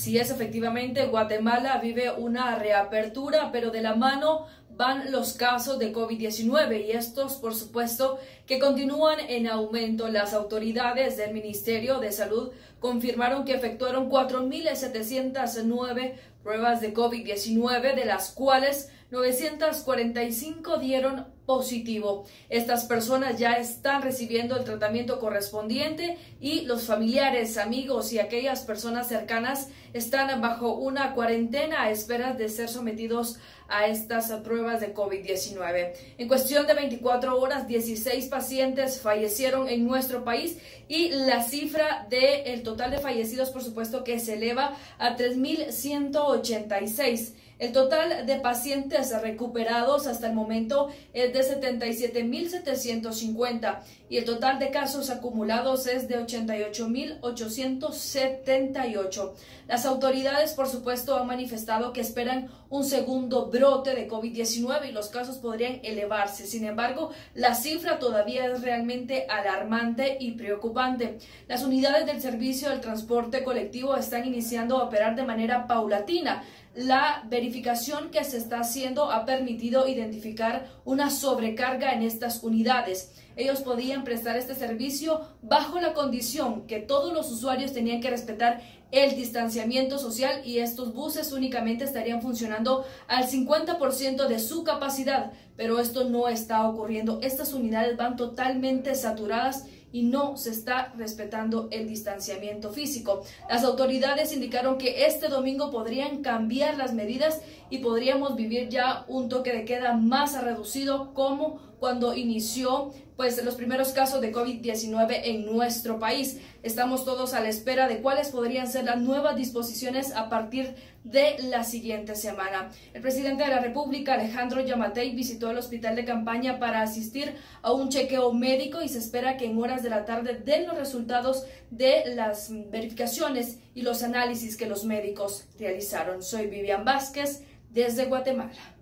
si es efectivamente Guatemala vive una reapertura, pero de la mano van los casos de COVID-19 y estos, por supuesto, que continúan en aumento. Las autoridades del Ministerio de Salud confirmaron que efectuaron 4.709 pruebas de COVID-19, de las cuales 945 dieron positivo. Estas personas ya están recibiendo el tratamiento correspondiente y los familiares, amigos y aquellas personas cercanas están bajo una cuarentena a espera de ser sometidos a estas pruebas de COVID-19. En cuestión de 24 horas, 16 pacientes fallecieron en nuestro país y la cifra del total de fallecidos, por supuesto, que se eleva a 3.186. El total de pacientes recuperados hasta el momento es de 77.750 y el total de casos acumulados es de 88.878. Las autoridades, por supuesto, han manifestado que esperan un segundo brote de COVID-19 y los casos podrían elevarse. Sin embargo, la cifra todavía es realmente alarmante y preocupante. Las unidades del servicio del transporte colectivo están iniciando a operar de manera paulatina la verificación que se está haciendo ha permitido identificar una sobrecarga en estas unidades. Ellos podían prestar este servicio bajo la condición que todos los usuarios tenían que respetar el distanciamiento social y estos buses únicamente estarían funcionando al 50% de su capacidad, pero esto no está ocurriendo. Estas unidades van totalmente saturadas y no se está respetando el distanciamiento físico. Las autoridades indicaron que este domingo podrían cambiar las medidas y podríamos vivir ya un toque de queda más reducido como cuando inició pues los primeros casos de COVID-19 en nuestro país. Estamos todos a la espera de cuáles podrían ser las nuevas disposiciones a partir de la siguiente semana. El presidente de la República, Alejandro Yamatei, visitó el hospital de campaña para asistir a un chequeo médico y se espera que en horas de la tarde den los resultados de las verificaciones y los análisis que los médicos realizaron. Soy Vivian Vázquez desde Guatemala.